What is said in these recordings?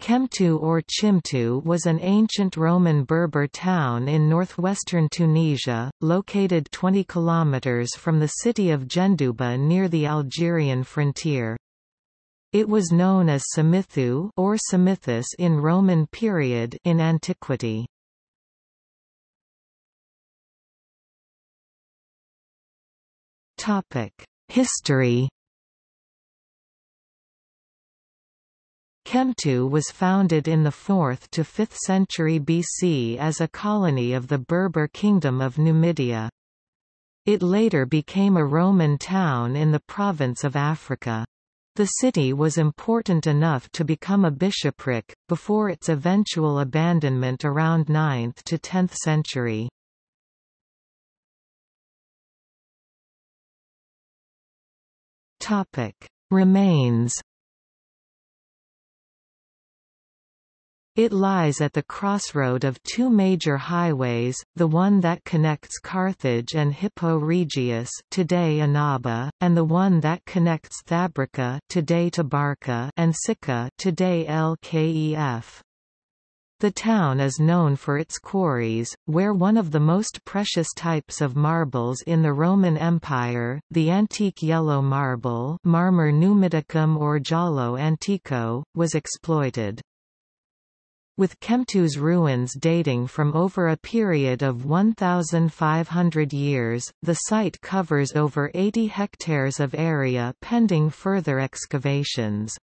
Chemtou or Chimtou was an ancient Roman Berber town in northwestern Tunisia, located 20 kilometers from the city of Jendouba near the Algerian frontier. It was known as Simitthu or Simitthus in Roman period in antiquity. Topic: History Chemtou was founded in the 4th to 5th century BC as a colony of the Berber Kingdom of Numidia. It later became a Roman town in the province of Africa. The city was important enough to become a bishopric, before its eventual abandonment around 9th to 10th century. Remains It lies at the crossroad of two major highways, the one that connects Carthage and Hippo Regius today Annaba, and the one that connects Thabraca today Tabarka and Sicca today Lkef. The town is known for its quarries, where one of the most precious types of marbles in the Roman Empire, the antique yellow marble Marmor numidicum or Giallo antico, was exploited. With Chemtou's ruins dating from over a period of 1,500 years, the site covers over 80 hectares of area pending further excavations.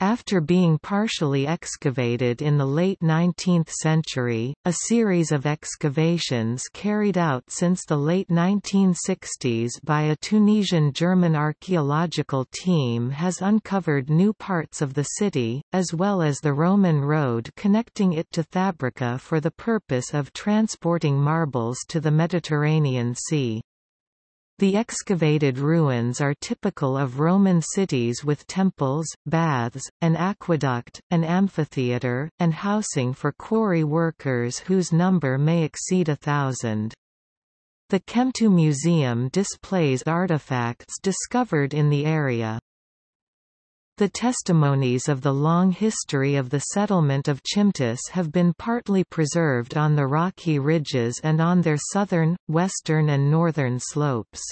After being partially excavated in the late 19th century, a series of excavations carried out since the late 1960s by a Tunisian-German archaeological team has uncovered new parts of the city, as well as the Roman road connecting it to Thabraca for the purpose of transporting marbles to the Mediterranean Sea. The excavated ruins are typical of Roman cities with temples, baths, an aqueduct, an amphitheatre, and housing for quarry workers whose number may exceed a thousand. The Chemtou Museum displays artifacts discovered in the area. The testimonies of the long history of the settlement of Chimtus have been partly preserved on the rocky ridges and on their southern, western and northern slopes.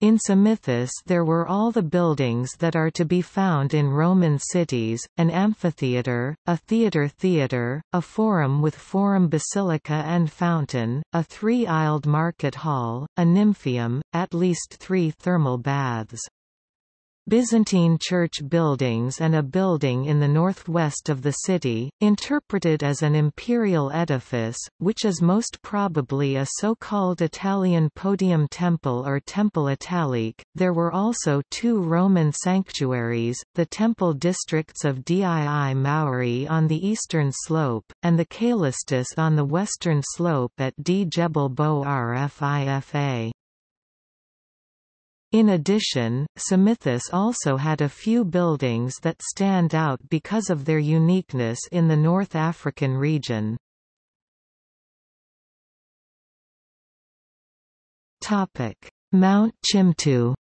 In Simitthus there were all the buildings that are to be found in Roman cities, an amphitheatre, a theatre theatre, a forum with forum basilica and fountain, a three-aisled market hall, a nymphaeum, at least three thermal baths. Byzantine church buildings and a building in the northwest of the city, interpreted as an imperial edifice, which is most probably a so-called Italian podium temple or temple italique. There were also two Roman sanctuaries, the temple districts of Dii Mauri on the eastern slope, and the Caelestis on the western slope at D Jebel Bo Rfifa. In addition, Simitthus also had a few buildings that stand out because of their uniqueness in the North African region. Mount Chimtou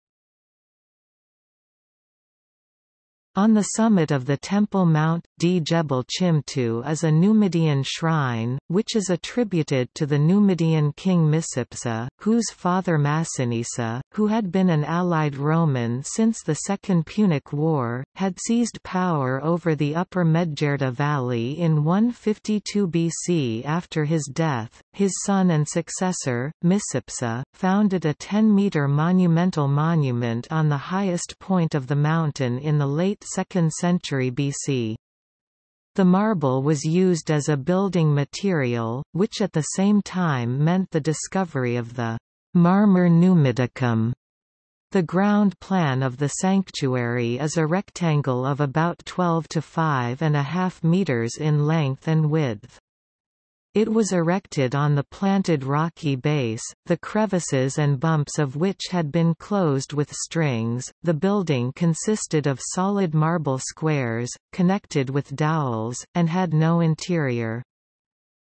On the summit of the Temple Mount, D Jebel Chimtou is a Numidian shrine, which is attributed to the Numidian king Micipsa, whose father Massinissa, who had been an allied Roman since the Second Punic War, had seized power over the upper Medjerda Valley in 152 BC after his death. His son and successor, Micipsa, founded a 10-metre monumental monument on the highest point of the mountain in the late 2nd century BC. The marble was used as a building material, which at the same time meant the discovery of the marmor numidicum. The ground plan of the sanctuary is a rectangle of about 12 to 5.5 meters in length and width. It was erected on the planted rocky base, the crevices and bumps of which had been closed with strings. The building consisted of solid marble squares, connected with dowels, and had no interior.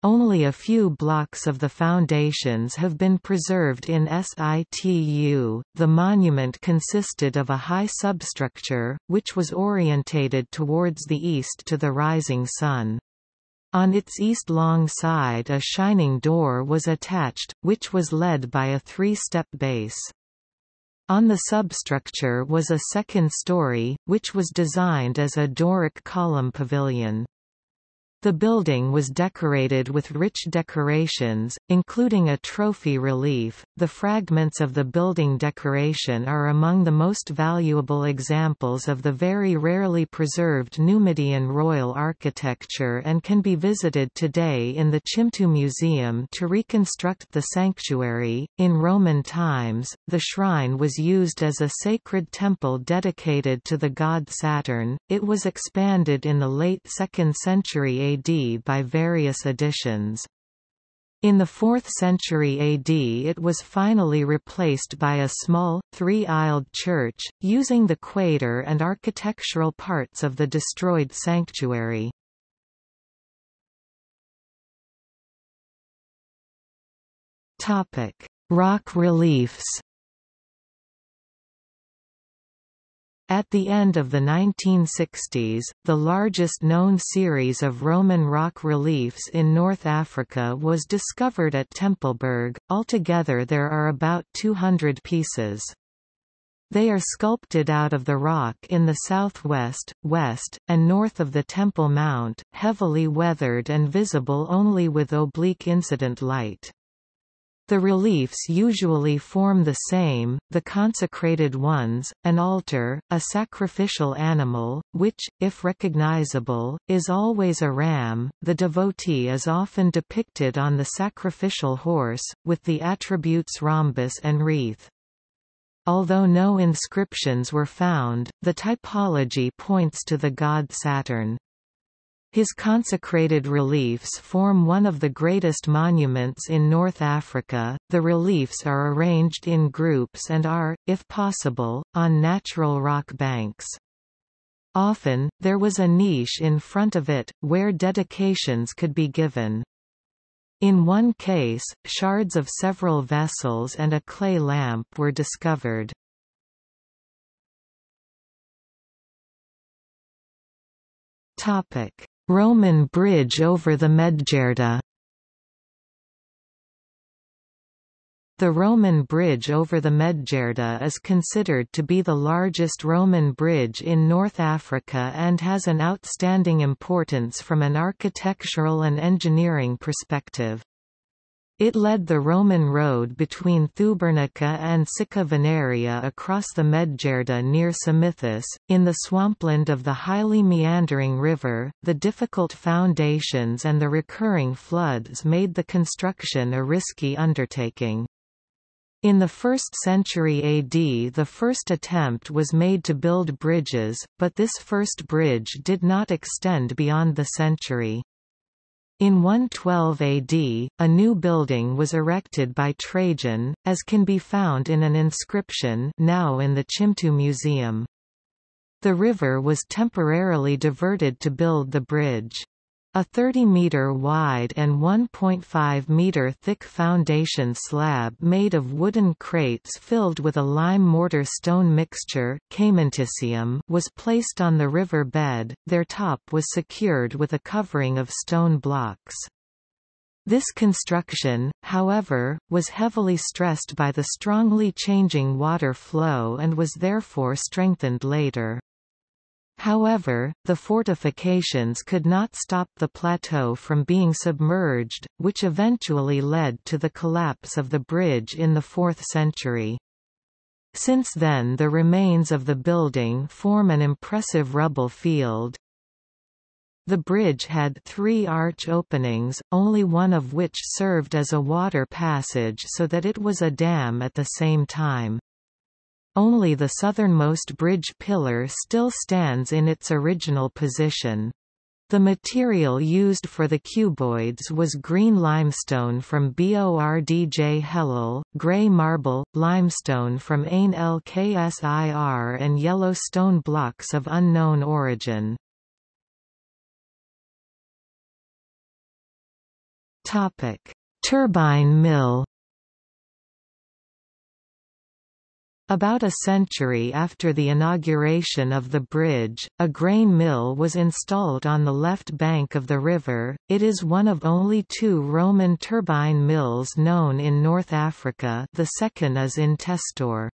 only a few blocks of the foundations have been preserved in situ. The monument consisted of a high substructure, which was orientated towards the east to the rising sun. On its east long side a shining door was attached, which was led by a three-step base. On the substructure was a second story, which was designed as a Doric column pavilion. The building was decorated with rich decorations, including a trophy relief. The fragments of the building decoration are among the most valuable examples of the very rarely preserved Numidian royal architecture and can be visited today in the Chimtou Museum to reconstruct the sanctuary. In Roman times, the shrine was used as a sacred temple dedicated to the god Saturn. It was expanded in the late 2nd century AD by various additions. In the 4th century AD it was finally replaced by a small, three-aisled church, using the quator and architectural parts of the destroyed sanctuary. Rock reliefs At the end of the 1960s, the largest known series of Roman rock reliefs in North Africa was discovered at Tempelberg, altogether there are about 200 pieces. They are sculpted out of the rock in the southwest, west, and north of the Temple Mount, heavily weathered and visible only with oblique incident light. The reliefs usually form the same, the consecrated ones, an altar, a sacrificial animal, which, if recognizable, is always a ram, the devotee is often depicted on the sacrificial horse, with the attributes rhombus and wreath. Although no inscriptions were found, the typology points to the god Saturn. His consecrated reliefs form one of the greatest monuments in North Africa. The reliefs are arranged in groups and are, if possible, on natural rock banks. Often, there was a niche in front of it, where dedications could be given. In one case, shards of several vessels and a clay lamp were discovered. Topic: Roman bridge over the Medjerda The Roman bridge over the Medjerda is considered to be the largest Roman bridge in North Africa and has an outstanding importance from an architectural and engineering perspective. It led the Roman road between Thuburnica and Sicca Veneria across the Medjerda near Simitthus, in the swampland of the highly meandering river. The difficult foundations and the recurring floods made the construction a risky undertaking. In the 1st century AD the first attempt was made to build bridges, but this first bridge did not extend beyond the century. In 112 AD, a new building was erected by Trajan, as can be found in an inscription now in the Chimtou Museum. The river was temporarily diverted to build the bridge. A 30-metre wide and 1.5-metre thick foundation slab made of wooden crates filled with a lime mortar stone mixture was placed on the river bed, their top was secured with a covering of stone blocks. This construction, however, was heavily stressed by the strongly changing water flow and was therefore strengthened later. However, the fortifications could not stop the plateau from being submerged, which eventually led to the collapse of the bridge in the 4th century. Since then the remains of the building form an impressive rubble field. The bridge had three arch openings, only one of which served as a water passage so that it was a dam at the same time. Only the southernmost bridge pillar still stands in its original position. The material used for the cuboids was green limestone from Bordj Hellel, grey marble, limestone from Ain el Ksir and yellow stone blocks of unknown origin. Turbine mill About a century after the inauguration of the bridge, a grain mill was installed on the left bank of the river. It is one of only two Roman turbine mills known in North Africa. The second is in Testour.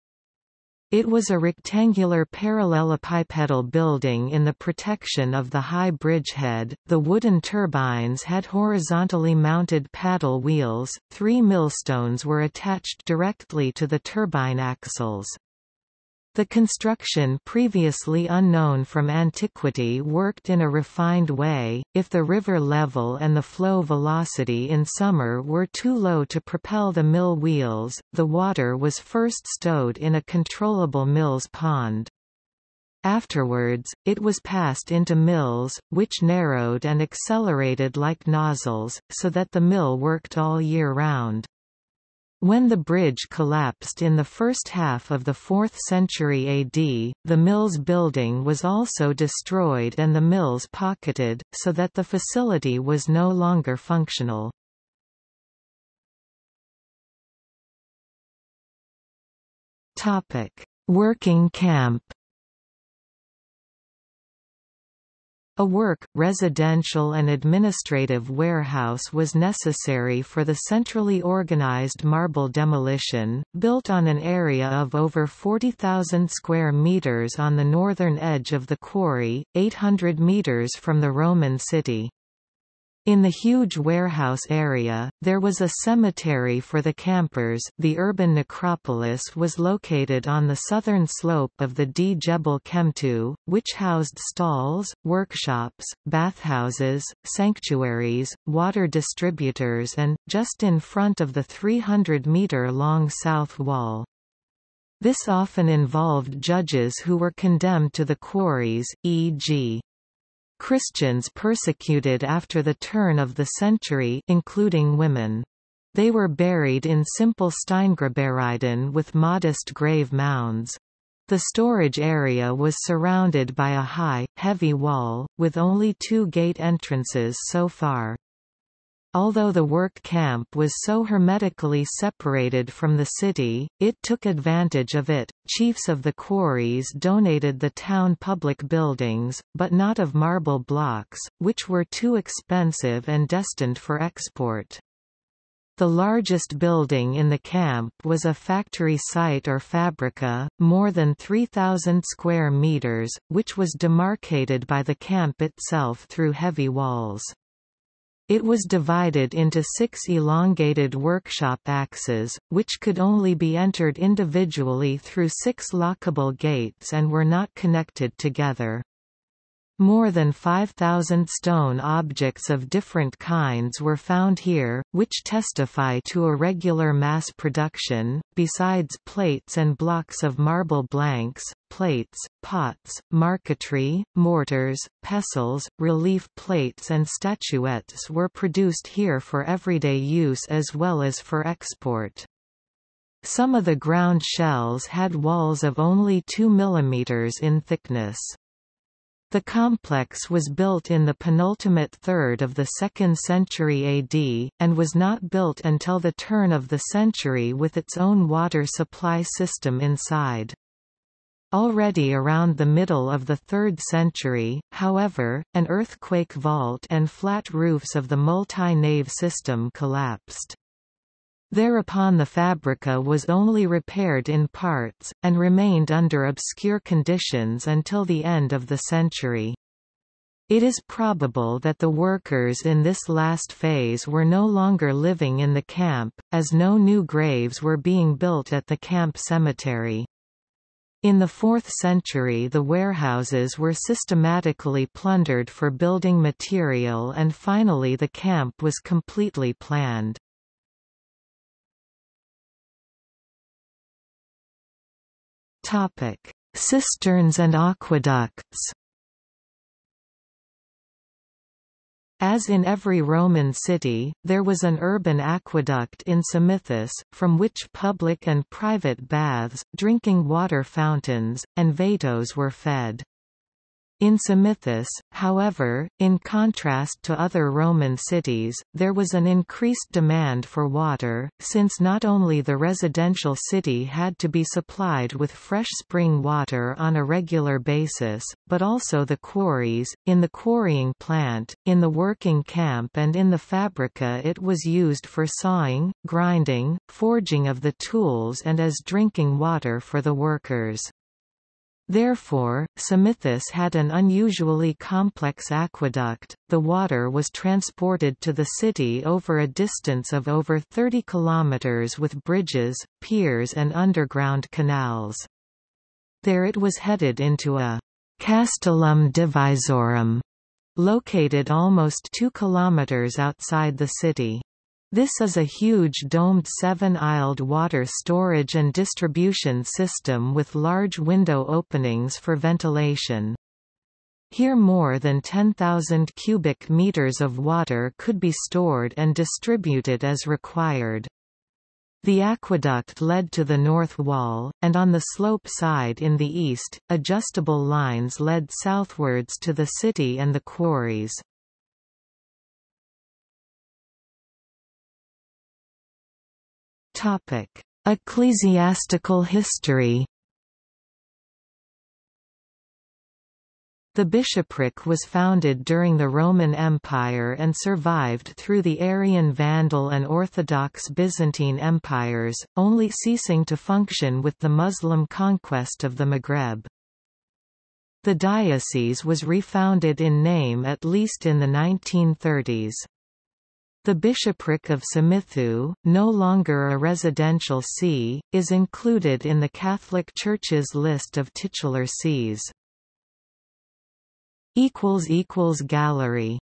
It was a rectangular parallelepipedal building in the protection of the high bridgehead. The wooden turbines had horizontally mounted paddle wheels, three millstones were attached directly to the turbine axles. The construction previously unknown from antiquity worked in a refined way, if the river level and the flow velocity in summer were too low to propel the mill wheels, the water was first stowed in a controllable mill's pond. Afterwards, it was passed into mills, which narrowed and accelerated like nozzles, so that the mill worked all year round. When the bridge collapsed in the first half of the 4th century AD, the mill's building was also destroyed and the mills pocketed, so that the facility was no longer functional. Working camp A work, residential and administrative warehouse was necessary for the centrally organized marble demolition, built on an area of over 40,000 square meters on the northern edge of the quarry, 800 meters from the Roman city. In the huge warehouse area, there was a cemetery for the campers. The urban necropolis was located on the southern slope of the D Jebel Kemtu, which housed stalls, workshops, bathhouses, sanctuaries, water distributors, and, just in front of the 300 metre long south wall. This often involved judges who were condemned to the quarries, e.g. Christians persecuted after the turn of the century including women. They were buried in simple Steingräbereien with modest grave mounds. The storage area was surrounded by a high, heavy wall, with only two gate entrances so far. Although the work camp was so hermetically separated from the city, it took advantage of it. Chiefs of the quarries donated the town public buildings, but not of marble blocks, which were too expensive and destined for export. The largest building in the camp was a factory site or fabrica, more than 3,000 square meters, which was demarcated by the camp itself through heavy walls. It was divided into six elongated workshop axes, which could only be entered individually through six lockable gates and were not connected together. More than 5,000 stone objects of different kinds were found here, which testify to a regular mass production, besides plates and blocks of marble blanks, plates, pots, marquetry, mortars, pestles, relief plates and statuettes were produced here for everyday use as well as for export. Some of the ground shells had walls of only 2 mm in thickness. The complex was built in the penultimate third of the 2nd century AD, and was not built until the turn of the century with its own water supply system inside. Already around the middle of the 3rd century, however, an earthquake vault and flat roofs of the multi-nave system collapsed. Thereupon the Fabrica was only repaired in parts, and remained under obscure conditions until the end of the century. It is probable that the workers in this last phase were no longer living in the camp, as no new graves were being built at the camp cemetery. In the 4th century the warehouses were systematically plundered for building material and finally the camp was completely planned. Cisterns and aqueducts. As in every Roman city, there was an urban aqueduct in Simitthus, from which public and private baths, drinking water fountains, and veitos were fed. In Simitthus, however, in contrast to other Roman cities, there was an increased demand for water, since not only the residential city had to be supplied with fresh spring water on a regular basis, but also the quarries, in the quarrying plant, in the working camp and in the fabrica it was used for sawing, grinding, forging of the tools and as drinking water for the workers. Therefore, Simitthus had an unusually complex aqueduct. The water was transported to the city over a distance of over 30 kilometers with bridges, piers and underground canals. There it was headed into a castellum divisorium, located almost 2 kilometers outside the city. This is a huge domed seven-aisled water storage and distribution system with large window openings for ventilation. Here more than 10,000 cubic meters of water could be stored and distributed as required. The aqueduct led to the north wall, and on the slope side in the east, adjustable lines led southwards to the city and the quarries. Topic: Ecclesiastical history. The bishopric was founded during the Roman Empire and survived through the Arian Vandal and Orthodox Byzantine empires, only ceasing to function with the Muslim conquest of the Maghreb. The diocese was refounded in name at least in the 1930s. The bishopric of Simitthu, no longer a residential see, is included in the Catholic Church's list of titular sees. Gallery